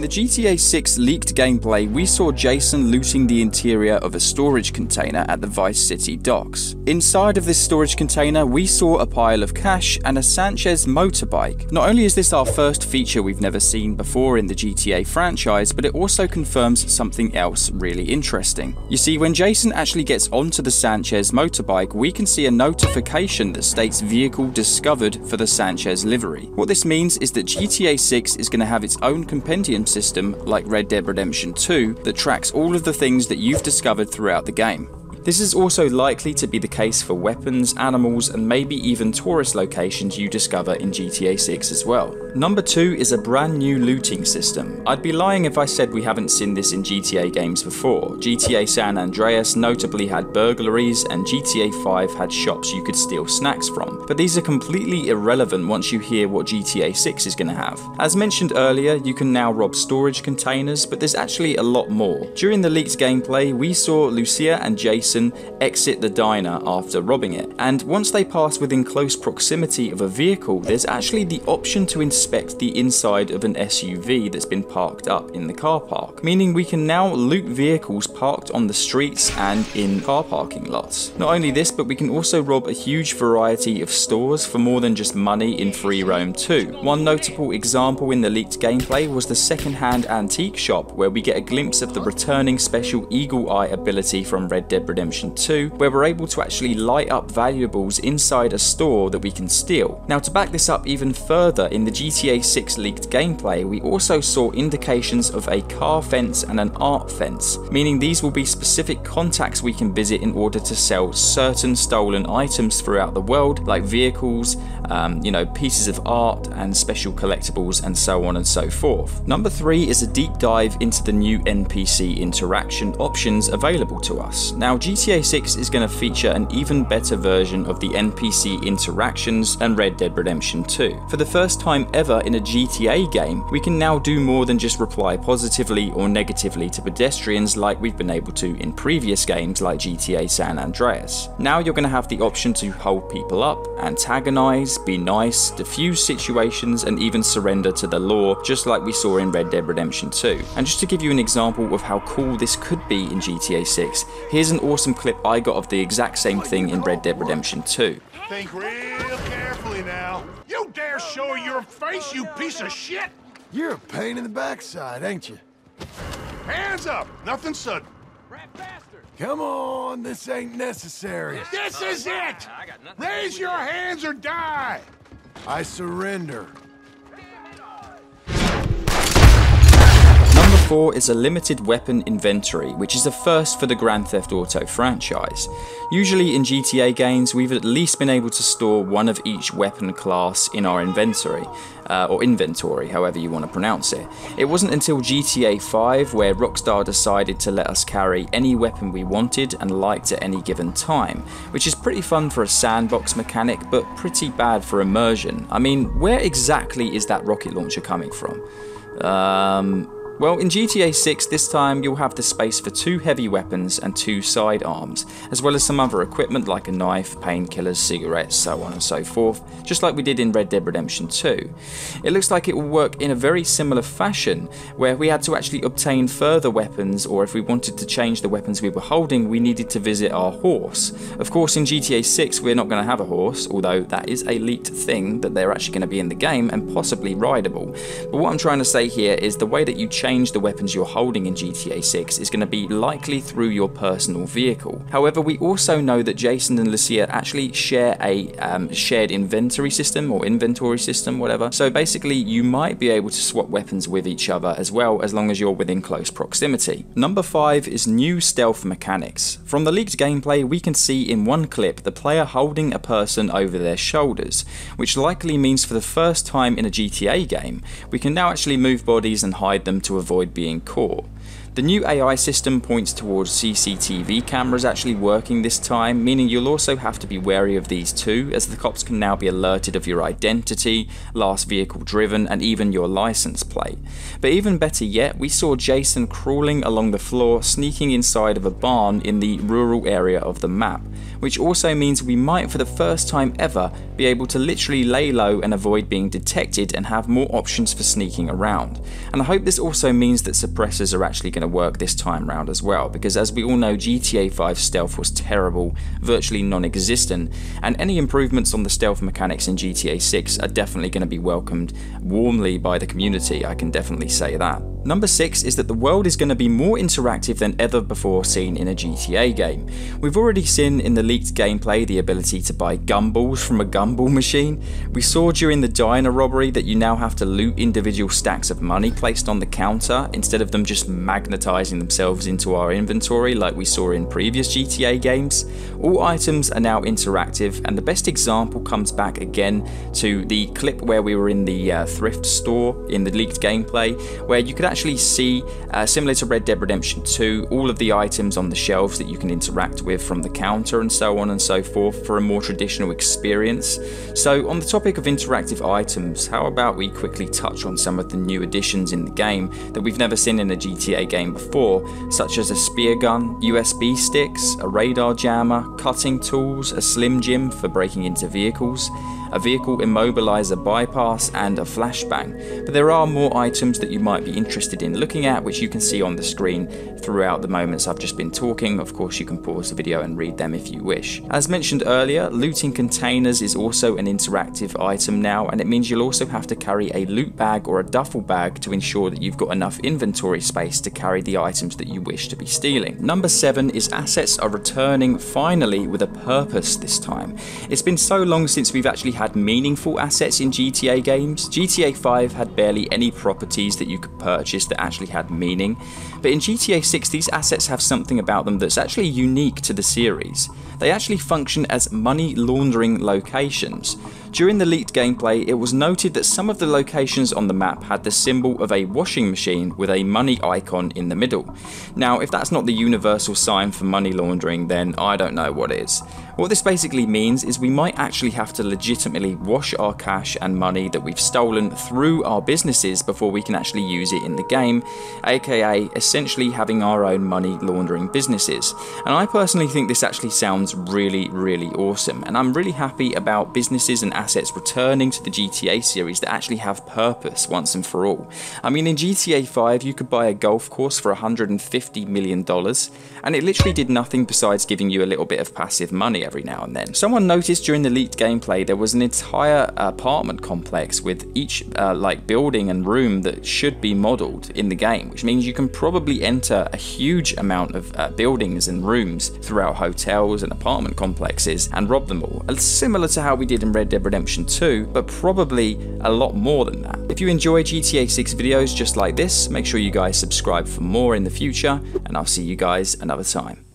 In the GTA 6 leaked gameplay, we saw Jason looting the interior of a storage container at the Vice City docks. Inside of this storage container, we saw a pile of cash and a Sanchez motorbike. Not only is this our first feature we've never seen before in the GTA franchise, but it also confirms something else really interesting. You see, when Jason actually gets onto the Sanchez motorbike, we can see a notification that states vehicle discovered for the Sanchez livery. What this means is that GTA 6 is going to have its own compendium system like Red Dead Redemption 2 that tracks all of the things that you've discovered throughout the game. This is also likely to be the case for weapons, animals, and maybe even tourist locations you discover in GTA 6 as well. Number 2 is a brand new looting system. I'd be lying if I said we haven't seen this in GTA games before. GTA San Andreas notably had burglaries, and GTA 5 had shops you could steal snacks from. But these are completely irrelevant once you hear what GTA 6 is going to have. As mentioned earlier, you can now rob storage containers, but there's actually a lot more. During the leaked gameplay, we saw Lucia and Jason Jason exit the diner after robbing it. And once they pass within close proximity of a vehicle, there's actually the option to inspect the inside of an SUV that's been parked up in the car park, meaning we can now loot vehicles parked on the streets and in car parking lots. Not only this, but we can also rob a huge variety of stores for more than just money in Free Roam 2. One notable example in the leaked gameplay was the second-hand antique shop, where we get a glimpse of the returning special Eagle Eye ability from Red Dead Redemption Redemption 2, where we're able to actually light up valuables inside a store that we can steal. Now to back this up even further, in the GTA 6 leaked gameplay, we also saw indications of a car fence and an art fence, meaning these will be specific contacts we can visit in order to sell certain stolen items throughout the world, like vehicles, um, you know, pieces of art and special collectibles and so on and so forth. Number three is a deep dive into the new NPC interaction options available to us. Now, GTA 6 is going to feature an even better version of the NPC interactions than Red Dead Redemption 2. For the first time ever in a GTA game, we can now do more than just reply positively or negatively to pedestrians like we've been able to in previous games like GTA San Andreas. Now you're going to have the option to hold people up, antagonize, be nice, defuse situations, and even surrender to the law, just like we saw in Red Dead Redemption 2. And just to give you an example of how cool this could be in GTA 6, here's an awesome awesome clip I got of the exact same thing in Red Dead Redemption 2. Think real carefully now. You dare show your face, you piece of shit! You're a pain in the backside, ain't you? Hands up! Nothing sudden. Come on, this ain't necessary. This is it! Raise your hands or die! I surrender. 4 is a limited weapon inventory, which is a first for the Grand Theft Auto franchise. Usually in GTA games, we've at least been able to store one of each weapon class in our inventory, uh, or inventory, however you want to pronounce it. It wasn't until GTA 5 where Rockstar decided to let us carry any weapon we wanted and liked at any given time, which is pretty fun for a sandbox mechanic, but pretty bad for immersion. I mean, where exactly is that rocket launcher coming from? Um, well, in GTA 6 this time you'll have the space for two heavy weapons and two sidearms, as well as some other equipment like a knife, painkillers, cigarettes, so on and so forth, just like we did in Red Dead Redemption 2. It looks like it will work in a very similar fashion, where we had to actually obtain further weapons, or if we wanted to change the weapons we were holding, we needed to visit our horse. Of course, in GTA 6 we're not going to have a horse, although that is a leaked thing that they're actually going to be in the game and possibly rideable. But what I'm trying to say here is the way that you change change the weapons you're holding in GTA 6 is going to be likely through your personal vehicle. However, we also know that Jason and Lucia actually share a um, shared inventory system or inventory system, whatever. So basically, you might be able to swap weapons with each other as well, as long as you're within close proximity. Number 5 is new stealth mechanics. From the leaked gameplay, we can see in one clip the player holding a person over their shoulders, which likely means for the first time in a GTA game, we can now actually move bodies and hide them to avoid being caught. The new AI system points towards CCTV cameras actually working this time, meaning you'll also have to be wary of these too, as the cops can now be alerted of your identity, last vehicle driven, and even your license plate. But even better yet, we saw Jason crawling along the floor, sneaking inside of a barn in the rural area of the map, which also means we might for the first time ever be able to literally lay low and avoid being detected and have more options for sneaking around. And I hope this also means that suppressors are actually going to work this time round as well, because as we all know, GTA 5 stealth was terrible, virtually non existent, and any improvements on the stealth mechanics in GTA 6 are definitely going to be welcomed warmly by the community, I can definitely say that. Number 6 is that the world is going to be more interactive than ever before seen in a GTA game. We've already seen in the leaked gameplay the ability to buy gumballs from a gumball machine. We saw during the diner robbery that you now have to loot individual stacks of money placed on the counter instead of them just magnetizing themselves into our inventory like we saw in previous GTA games. All items are now interactive and the best example comes back again to the clip where we were in the uh, thrift store in the leaked gameplay where you could actually see, uh, similar to Red Dead Redemption 2, all of the items on the shelves that you can interact with from the counter and so on and so forth for a more traditional experience. So, on the topic of interactive items, how about we quickly touch on some of the new additions in the game that we've never seen in a GTA game before, such as a spear gun, USB sticks, a radar jammer, cutting tools, a slim jim for breaking into vehicles, a vehicle immobilizer bypass, and a flashbang. But there are more items that you might be interested in looking at, which you can see on the screen throughout the moments I've just been talking. Of course, you can pause the video and read them if you wish. As mentioned earlier, looting containers is also an interactive item now, and it means you'll also have to carry a loot bag or a duffel bag to ensure that you've got enough inventory space to carry the items that you wish to be stealing. Number 7 is assets are returning finally with a purpose this time. It's been so long since we've actually had meaningful assets in GTA games. GTA 5 had barely any properties that you could purchase that actually had meaning, but in GTA 6 these assets have something about them that's actually unique to the series. They actually function as money laundering locations. During the leaked gameplay, it was noted that some of the locations on the map had the symbol of a washing machine with a money icon in the middle. Now, if that's not the universal sign for money laundering, then I don't know what is. What this basically means is we might actually have to legitimately wash our cash and money that we've stolen through our businesses before we can actually use it in the game, aka essentially having our own money laundering businesses. And I personally think this actually sounds really, really awesome, and I'm really happy about businesses and assets returning to the GTA series that actually have purpose once and for all. I mean, in GTA 5, you could buy a golf course for $150 million, and it literally did nothing besides giving you a little bit of passive money every now and then. Someone noticed during the leaked gameplay there was an entire apartment complex with each uh, like building and room that should be modeled in the game, which means you can probably enter a huge amount of uh, buildings and rooms throughout hotels and apartment complexes and rob them all. Similar to how we did in Red Dead Redemption 2, but probably a lot more than that. If you enjoy GTA 6 videos just like this, make sure you guys subscribe for more in the future, and I'll see you guys another time.